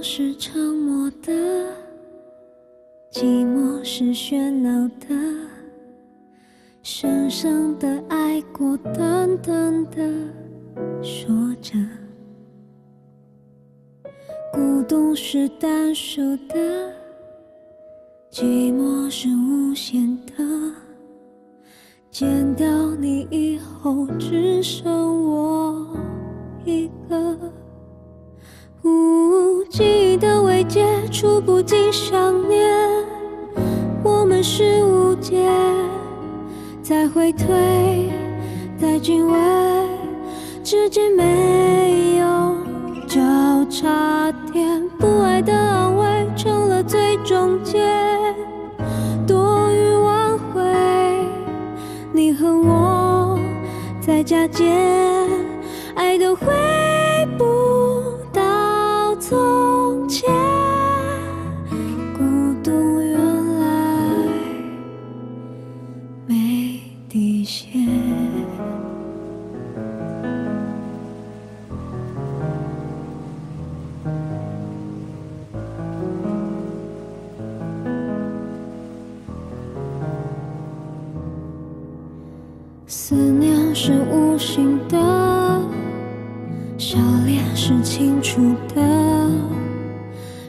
是沉默的，寂寞是喧闹的，深深的爱过，淡淡的说着。孤独是单数的，寂寞是无限的。见到你以后，只剩我一个。触不尽想念。我们是无解，再回退，再进位，之间没有交叉点。不爱的安慰，成了最终结。多余挽回，你和我在家间，爱都回不到从前。是无形的，笑脸是清楚的，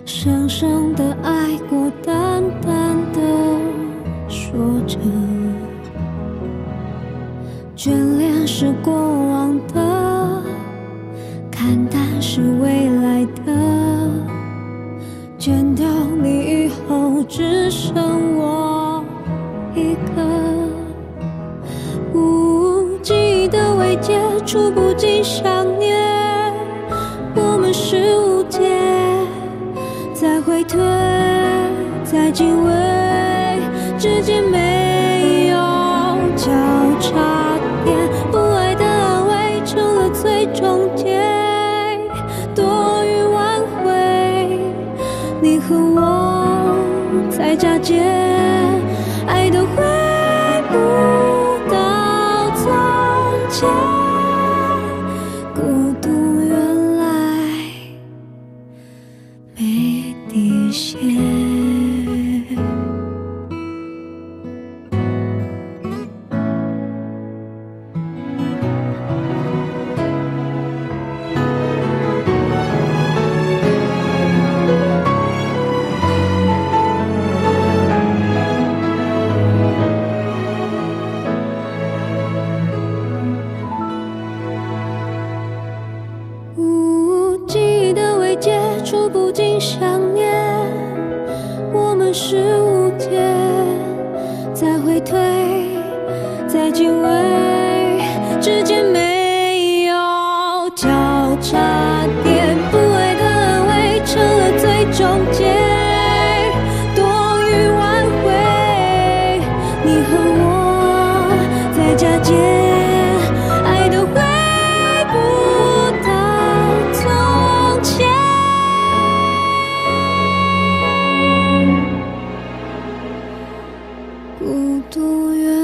深深的爱过，淡淡的说着，眷恋是过往的，看淡是未来的，见到你以后，只剩我一个。触不及想念。我们是无解，再回退，再敬畏，之间没有交叉点。不爱的安慰，成了最终解。多余挽回，你和我在家间，孤独。想念。我们是无解，再回退，再进位，之间没有交叉点。不爱的安慰，成了最终解。多余挽回，你和我在家间，孤独远